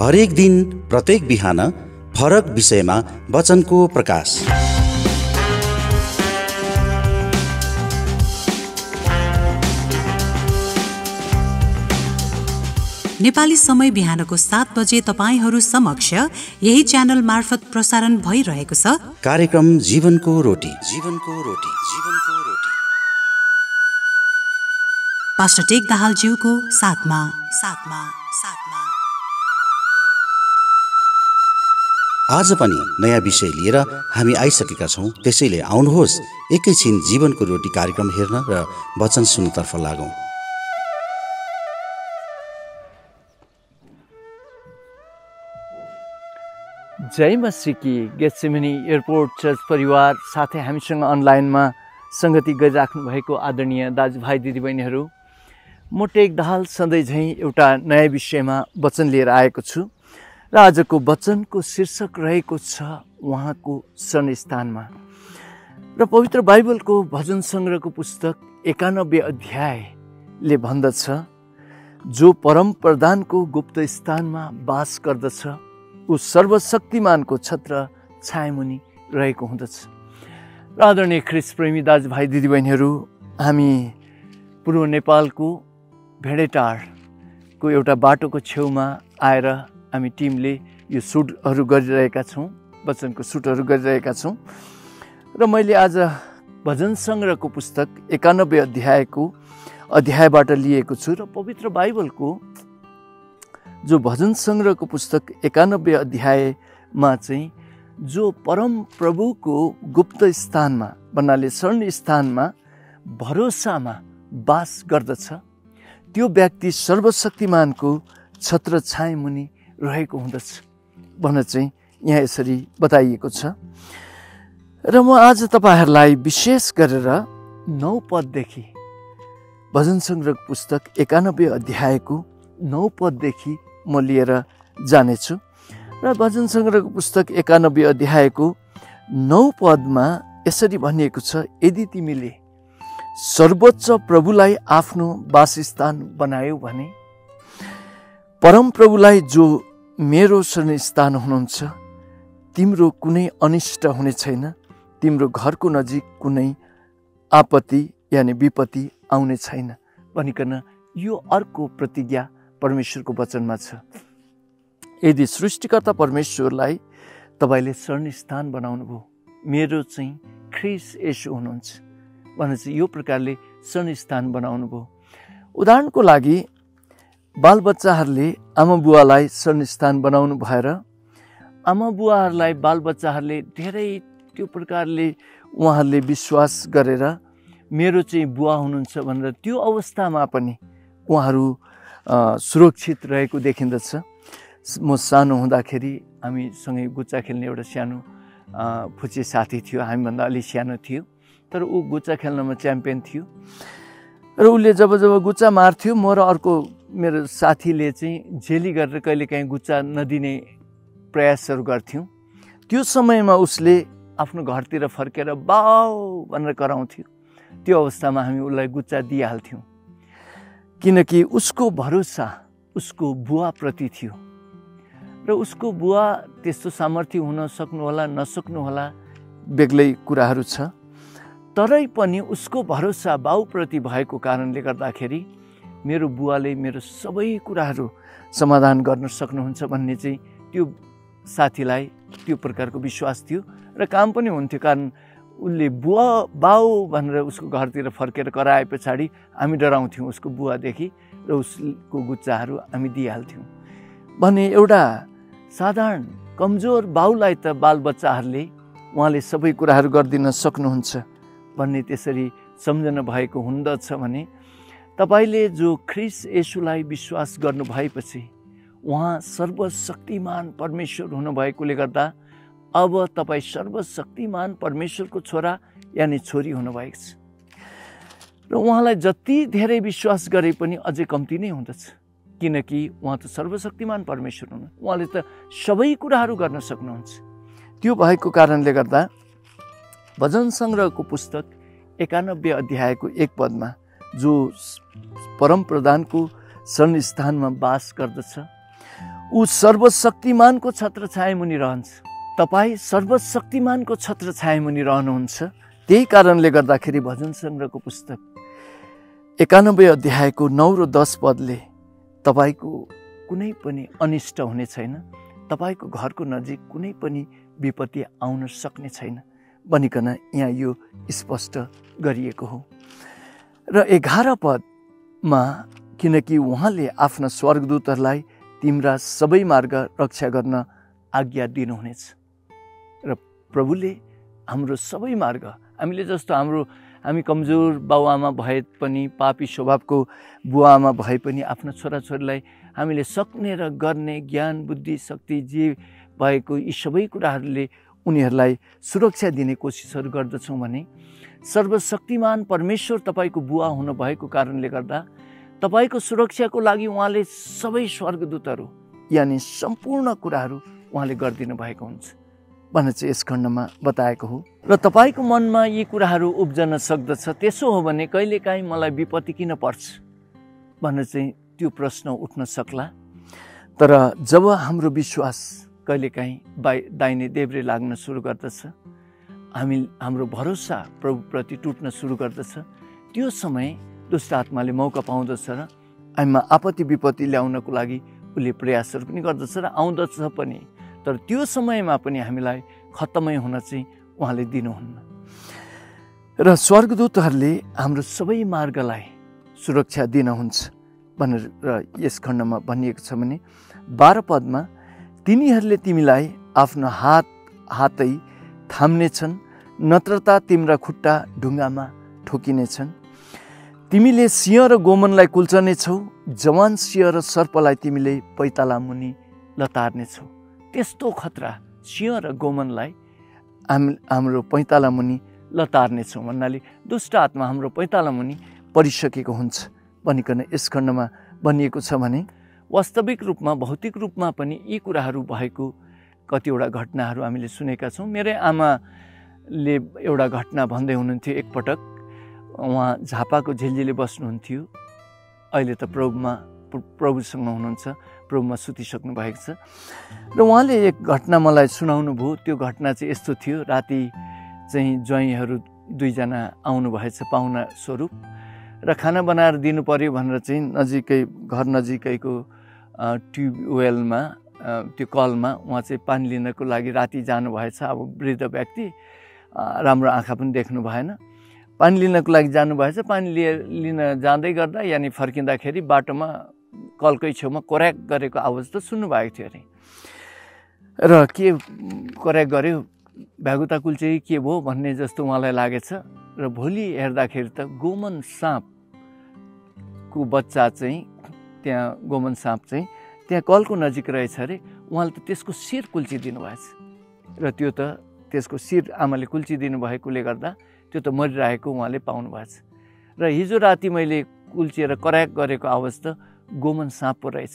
हरेक दिन प्रत्येक बिहान फरक विषयमा वचनको प्रकाश। नेपाली समय बिहानको सात बजे तपाईँहरू समक्ष यही च्यानल मार्फत प्रसारण भइरहेको छ। कार्यक्रम जीवनको रोटी। जीवनको रोटी। जीवनको रोटी। पास्टर टेक दाहालज्यूको साथमा साथमा साथमा। आज पनि नयाँ विषय लिएर हामी आइसकेका छौँ। त्यसैले आउनुहोस् एकैछिन जीवनको रोटी कार्यक्रम हेर्न र वचन सुन्नतर्फ लागौँ। जय मसिकी गेटसिमिनी एयरपोर्ट चर्च परिवार साथै हामीसँग अनलाइनमा सङ्गति गरिराख्नु भएको आदरणीय दाजुभाइ दिदीबहिनीहरू। म टेक दाहाल सधैँ झैँ एउटा नयाँ विषयमा वचन लिएर आएको छु। र आजको वचनको शीर्षक रहेको छ उहाँको स्थानमा र पवित्र बाइबलको भजन सङ्ग्रहको पुस्तक एकानब्बे अध्यायले भन्दछ जो परम प्रधानको गुप्त स्थानमा बास गर्दछ ऊ सर्वशक्तिमानको छत्र छायामुनि रहेको हुँदछ। र आदरणीय ख्रिस प्रेमी दाजुभाइ दिदीबहिनीहरू हामी पूर्व नेपालको भेडेटारको एउटा बाटोको छेउमा आएर हामी टिमले यो सुटहरू गरिरहेका छौँ वचनको सुटहरू गरिरहेका छौँ। र मैले आज भजन सङ्ग्रहको पुस्तक एकानब्बे अध्यायको अध्यायबाट लिएको छु र पवित्र बाइबलको जो भजन सङ्ग्रहको पुस्तक एकानब्बे अध्यायमा चाहिँ जो परम प्रभुको गुप्त स्थानमा भन्नाले स्वर्ण स्थानमा भरोसामा बास गर्दछ त्यो व्यक्ति सर्वशक्तिमानको छत्र छाय मुनि रहेको हुँदछ। भनेर चाहिँ यहाँ यसरी बताइएको छ। र म आज तपाईँहरूलाई विशेष गरेर नौ पददेखि भजन सङ्ग्रह पुस्तक एकानब्बे अध्यायको नौ पददेखि म लिएर जानेछु। र भजन सङ्ग्रहको पुस्तक एकानब्बे अध्यायको नौ पदमा यसरी भनिएको छ यदि तिमीले सर्वोच्च प्रभुलाई आफ्नो वासस्थान बनायौ भने परम प्रभुलाई जो मेरो स्थान हुनुहुन्छ। तिम्रो कुनै अनिष्ट हुने छैन। तिम्रो घरको नजिक कुनै आपत्ति यानि विपत्ति आउने छैन। भनिकन यो अर्को प्रतिज्ञा परमेश्वरको वचनमा छ। यदि सृष्टिकर्ता परमेश्वरलाई तपाईँले स्वर्ण स्थान बनाउनु भयो मेरो चाहिँ ख्रिस यसो हुनुहुन्छ। भनेर चाहिँ यो प्रकारले स्वर्ण स्थान बनाउनु भयो उदाहरणको लागि बालबच्चाहरूले आमा बुवालाई स्वर्ण स्थान बनाउनु भएर आमा बुवाहरूलाई बालबच्चाहरूले धेरै त्यो प्रकारले उहाँहरूले विश्वास गरेर मेरो चाहिँ बुवा हुनुहुन्छ भनेर त्यो अवस्थामा पनि उहाँहरू सुरक्षित रहेको देखिँदछ। म सानो हुँदाखेरि हामीसँगै गुच्चा खेल्ने एउटा सानो फुचे साथी थियो हामीभन्दा अलिक सानो थियो। तर ऊ गुच्चा खेल्नमा च्याम्पियन थियो। र उसले जब जब गुच्चा मार्थ्यो म र अर्को मेरो साथीले चाहिँ झेली गरेर कहिलेकाहीँ गुच्चा नदिने प्रयासहरू गर्थ्यौँ। त्यो समयमा उसले आफ्नो घरतिर फर्केर बाउ भनेर कराउँथ्यो। त्यो अवस्थामा हामी उसलाई गुच्चा दिइहाल्थ्यौँ। किनकि उसको भरोसा उसको बुवाप्रति थियो। र उसको बुवा त्यस्तो सामर्थ्य हुन सक्नुहोला नसक्नुहोला बेग्लै कुराहरू छ। तरै पनि उसको भरोसा बाउप्रति भएको कारणले गर्दाखेरि मेरो बुवाले मेरो सबै कुराहरू समाधान गर्न सक्नुहुन्छ भन्ने चाहिँ त्यो साथीलाई त्यो प्रकारको विश्वास थियो र काम पनि हुन्थ्यो कारण उसले बुवा बाउ भनेर उसको घरतिर फर्केर कराए पछाडि हामी डराउँथ्यौँ उसको बुवादेखि र उसको गुच्चाहरू हामी दिइहाल्थ्यौँ। भने एउटा साधारण कमजोर बाउलाई त बालबच्चाहरूले उहाँले सबै कुराहरू गरिदिन सक्नुहुन्छ भन्ने त्यसरी सम्झना भएको हुँदछ भने तपाईँले जो ख्रिस यसुलाई विश्वास गर्नु भएपछि उहाँ सर्वशक्तिमान परमेश्वर हुनुभएकोले गर्दा अब तपाईँ सर्वशक्तिमान परमेश्वरको छोरा यानि छोरी हुनुभएको छ। र उहाँलाई जति धेरै विश्वास गरे पनि अझै कम्ती नै हुँदछ किनकि उहाँ त सर्वशक्तिमान परमेश्वर हुनु उहाँले त सबै कुराहरू गर्न सक्नुहुन्छ। त्यो भएको कारणले गर्दा भजन सङ्ग्रहको पुस्तक एकानब्बे अध्यायको एक पदमा जो परम प्रधानको स्थानमा बास गर्दछ ऊ सर्वशक्तिमानको छत्र छायामुनि रहन्छ। तपाईँ सर्वशक्तिमानको छत्र छायामुनि रहनुहुन्छ। त्यही कारणले गर्दाखेरि भजन सङ्ग्रहको पुस्तक एकानब्बे अध्यायको नौ र दस पदले तपाईँको कुनै पनि अनिष्ट हुने छैन तपाईँको घरको नजिक कुनै पनि विपत्ति आउन सक्ने छैन भनिकन यहाँ यो स्पष्ट गरिएको हो। र एघार पदमा किनकि उहाँले आफ्ना स्वर्गदूतहरूलाई तिम्रा सबै मार्ग रक्षा गर्न आज्ञा दिनुहुनेछ। र प्रभुले हाम्रो सबै मार्ग हामीले जस्तो हाम्रो हामी कमजोर बाउआमा भए पनि पापी स्वभावको बुवाआमा भए पनि आफ्नो छोराछोरीलाई हामीले सक्ने र गर्ने ज्ञान बुद्धि शक्ति जे भएको यी सबै कुराहरूले उनीहरूलाई सुरक्षा दिने कोसिसहरू गर्दछौँ भने सर्वशक्तिमान परमेश्वर तपाईँको बुवा हुनुभएको कारणले गर्दा तपाईँको सुरक्षाको लागि उहाँले सबै स्वर्गदूतहरू यानि सम्पूर्ण कुराहरू उहाँले गरिदिनु भएको हुन्छ। भनेर चाहिँ यस खण्डमा बताएको हो र तपाईँको मनमा यी कुराहरू उब्जन सक्दछ त्यसो हो भने कहिलेकाहीँ मलाई विपत्ति किन पर्छ? भनेर चाहिँ त्यो प्रश्न उठ्न सक्ला। तर जब हाम्रो विश्वास कहिलेकाहीँ बाइ दाहिने देब्रे लाग्न सुरु गर्दछ। हामी हाम्रो भरोसा प्रभुप्रति टुट्न सुरु गर्दछ। त्यो समय दुष्ट आत्माले मौका पाउँदछ र हामीमा आपत्ति विपत्ति ल्याउनको लागि उसले प्रयासहरू पनि गर्दछ र आउँदछ पनि। तर त्यो समयमा पनि हामीलाई खत्तमै हुन चाहिँ उहाँले दिनुहुन्न। र स्वर्गदूतहरूले हाम्रो सबै मार्गलाई सुरक्षा दिनुहुन्छ भनेर यस खण्डमा भनिएको छ भने बाह्र पदमा तिनीहरूले तिमीलाई आफ्नो हात हातै थाम्नेछन् नत्रता तिम्रा खुट्टा ढुङ्गामा ठोकिनेछन्। तिमीले सिंह र गोमनलाई कुल्चनेछौ जवान सिंह र सर्पलाई तिमीले पैताला मुनि लतार्नेछौ त्यस्तो खतरा सिंह र गोमनलाई हाम हाम्रो पैताला मुनि लतार्नेछौँ भन्नाले दुष्ट आत्मा हाम्रो पैताला मुनि परिसकेको हुन्छ भनिकन यस खण्डमा भनिएको छ भने वास्तविक रूपमा भौतिक रूपमा पनि यी कुराहरू भएको कतिवटा घटनाहरू हामीले सुनेका छौँ। मेरै आमाले एउटा घटना भन्दै हुनुहुन्थ्यो एकपटक। उहाँ झापाको झिलझिले बस्नुहुन्थ्यो। अहिले त प्रभुमा प्रभुसँग हुनुहुन्छ। प्रभुमा सुतिसक्नु भएको छ। र उहाँले एक घटना मलाई सुनाउनु भयो। त्यो घटना चाहिँ यस्तो थियो। राति चाहिँ ज्वाइँहरू दुईजना आउनु भएछ पाहुना स्वरूप। र खाना बनाएर दिनु पऱ्यो भनेर चाहिँ नजिकै घर नजिकैको ट्युबवेलमा त्यो कलमा उहाँ चाहिँ पानी लिनको लागि राति जानुभएछ। अब वृद्ध व्यक्ति राम्रो आँखा पनि देख्नु भएन। पानी लिनको लागि जानुभएछ। पानी लिए लिन जाँदै गर्दा यानि फर्किँदाखेरि बाटोमा कलकै छेउमा कोर्याक गरेको आवाज त सुन्नुभएको थियो अरे। र के कोर्याक गर्यो? भ्यागुता कुल चाहिँ के भयो भन्ने जस्तो उहाँलाई लागेछ। र भोलि हेर्दाखेरि त गोमन साँपको बच्चा चाहिँ त्यहाँ गोमन साँप चाहिँ त्यहाँ कलको नजिक रहेछ अरे उहाँले त त्यसको शिर कुल्चिदिनु भएछ। र त्यो त त्यसको शिर आमाले कुल्चिदिनु भएकोले गर्दा त्यो त मरिरहेको उहाँले पाउनु भएछ। र हिजो राति मैले कुल्चिएर कराक गरेको आवाज त गोमन साँप पो रहेछ।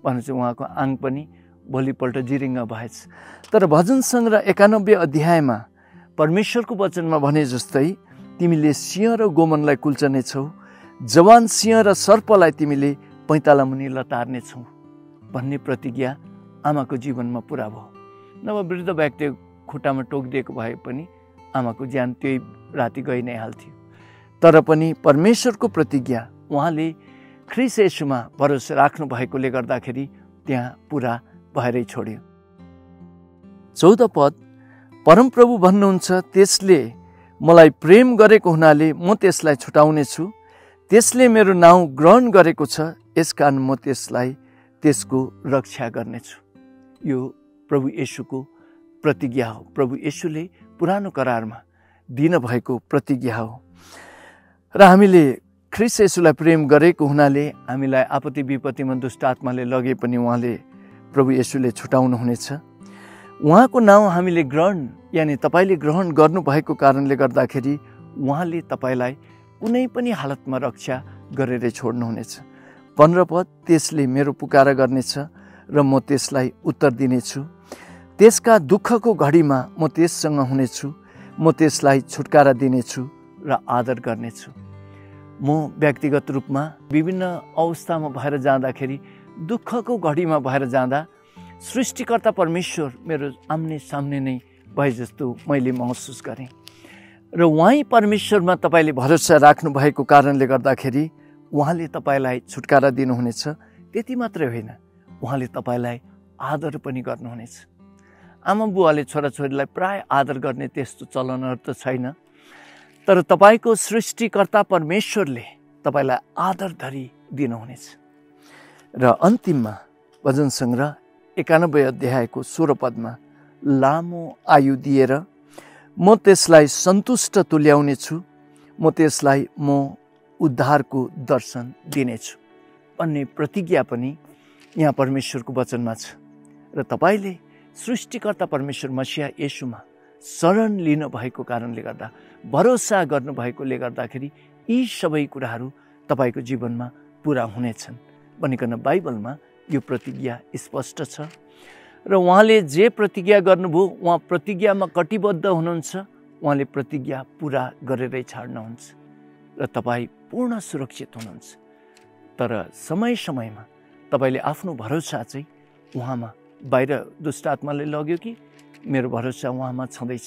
भनेर चाहिँ उहाँको आङ पनि भोलिपल्ट जिरिङ्ग भएछ। तर भजन सङ्ग्रह एकानब्बे अध्यायमा परमेश्वरको वचनमा भने जस्तै तिमीले सिंह र गोमनलाई कुल्चनेछौ जवान सिंह र सर्पलाई तिमीले पैँताला मुनि लतार्नेछौ भन्ने प्रतिज्ञा आमाको जीवनमा पुरा भयो। नभए वृद्ध व्यक्ति खुट्टामा टोकिदिएको भए पनि आमाको ज्यान त्यही राति गइ नै हाल्थ्यो। तर पनि परमेश्वरको प्रतिज्ञा उहाँले ख्रिस यसुमा भरोसा राख्नु भएकोले गर्दाखेरि त्यहाँ पुरा भएरै छोड्यो। चौध पद परमप्रभु भन्नुहुन्छ त्यसले मलाई प्रेम गरेको हुनाले म त्यसलाई छुटाउने छु त्यसले मेरो नाउँ ग्रहण गरेको छ। यसकारण म त्यसलाई त्यसको रक्षा गर्नेछु। यो प्रभु येसुको प्रतिज्ञा हो। प्रभु येसुले पुरानो करारमा दिनुभएको प्रतिज्ञा हो। र हामीले ख्रिस यसुलाई प्रेम गरेको हुनाले हामीलाई आपत्ति विपत्तिमा दुष्ट आत्माले लगे पनि उहाँले प्रभु यसुले छुटाउनु हुनेछ उहाँको नाउँ हामीले ग्रहण यानि तपाईँले ग्रहण गर्नुभएको कारणले गर्दाखेरि उहाँले तपाईँलाई कुनै पनि हालतमा रक्षा गरेरै छोड्नुहुनेछ। पन्ध्र पद त्यसले मेरो पुकार गर्नेछ र म त्यसलाई उत्तर दिनेछु। त्यसका दुःखको घडीमा म त्यससँग हुनेछु। म त्यसलाई छुटकारा दिनेछु र आदर गर्नेछु। म व्यक्तिगत रूपमा विभिन्न अवस्थामा भएर जाँदाखेरि दुःखको घडीमा भएर जाँदा सृष्टिकर्ता परमेश्वर मेरो आम्ने सामने नै भए जस्तो मैले महसुस गरेँ। र उहाँ परमेश्वरमा तपाईँले भरोसा राख्नु भएको कारणले गर्दाखेरि उहाँले तपाईँलाई छुटकारा दिनुहुनेछ। त्यति मात्रै होइन उहाँले तपाईँलाई आदर पनि गर्नुहुनेछ। आमा बुवाले छोराछोरीलाई प्राय आदर गर्ने त्यस्तो चलनहरू त छैन तर तपाईँको सृष्टिकर्ता परमेश्वरले तपाईँलाई आदर धरी दिनुहुनेछ। र अन्तिममा भजन सङ्ग्रह एकानब्बे अध्यायको सोह्र पदमा लामो आयु दिएर म त्यसलाई सन्तुष्ट तुल्याउने छु म त्यसलाई म उद्धारको दर्शन दिनेछु भन्ने प्रतिज्ञा पनि यहाँ परमेश्वरको वचनमा छ। र तपाईँले सृष्टिकर्ता परमेश्वर मसिया यसुमा शरण लिन भएको कारणले गर्दा भरोसा गर्नुभएकोले गर्दाखेरि यी सबै कुराहरू तपाईँको जीवनमा पुरा हुनेछन् भनिकन बाइबलमा यो प्रतिज्ञा स्पष्ट छ। र उहाँले जे प्रतिज्ञा गर्नुभयो उहाँ प्रतिज्ञामा कटिबद्ध हुनुहुन्छ उहाँले प्रतिज्ञा पुरा गरेरै छाड्नुहुन्छ। र तपाईँ पूर्ण सुरक्षित हुनुहुन्छ। तर समय समयमा तपाईँले आफ्नो भरोसा चाहिँ उहाँमा बाहिर दुष्ट आत्माले लग्यो कि मेरो भरोसा उहाँमा छँदैछ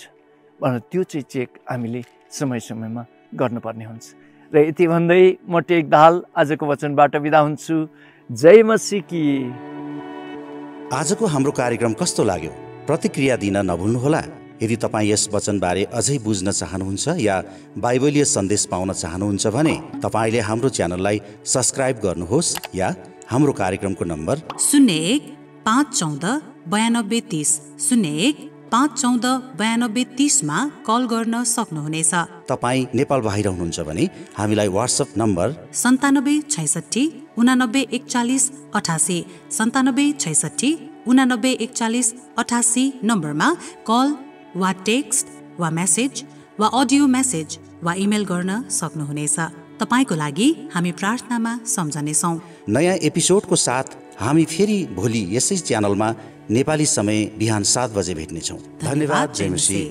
भनेर त्यो चाहिँ चेक हामीले समय समयमा गर्नुपर्ने हुन्छ। र यति भन्दै म टेक दाल आजको वचनबाट बिदा हुन्छु। जय मसी आजको हाम्रो कार्यक्रम कस्तो लाग्यो? प्रतिक्रिया दिन नभुल्नुहोला। यदि तपाईँ यस वचनबारे अझै बुझ्न चाहनुहुन्छ या बाइबलीय सन्देश पाउन चाहनुहुन्छ भने तपाईँले हाम्रो च्यानललाई सब्सक्राइब गर्नुहोस् या हाम्रो कार्यक्रमको नम्बर शून्य एक पाँच चौध बयानब्बे तिस शून्य एक पाँच चौध बयानब्बे तिसमा कल गर्न सक्नुहुनेछ। तपाईँ नेपाल बाहिर हुनुहुन्छ भने हामीलाई वाट्सएप नम्बर सन्तानब्बे छैसठी उनानब्बे एकचालिस अठासी सन्तानब्बे छैसठी उनानब्बे एकचालिस अठासी नम्बरमा कल वा टेक्स्ट वा मेसेज वा अडियो मेसेज वा इमेल गर्न सक्नुहुनेछ। तपाईँको लागि हामी प्रार्थनामा सम्झनेछौँ। नयाँ एपिसोडको साथ हामी फेरि भोलि यसै च्यानलमा नेपाली समय बिहान सात बजे भेट्नेछौँ। धन्यवाद जयमसी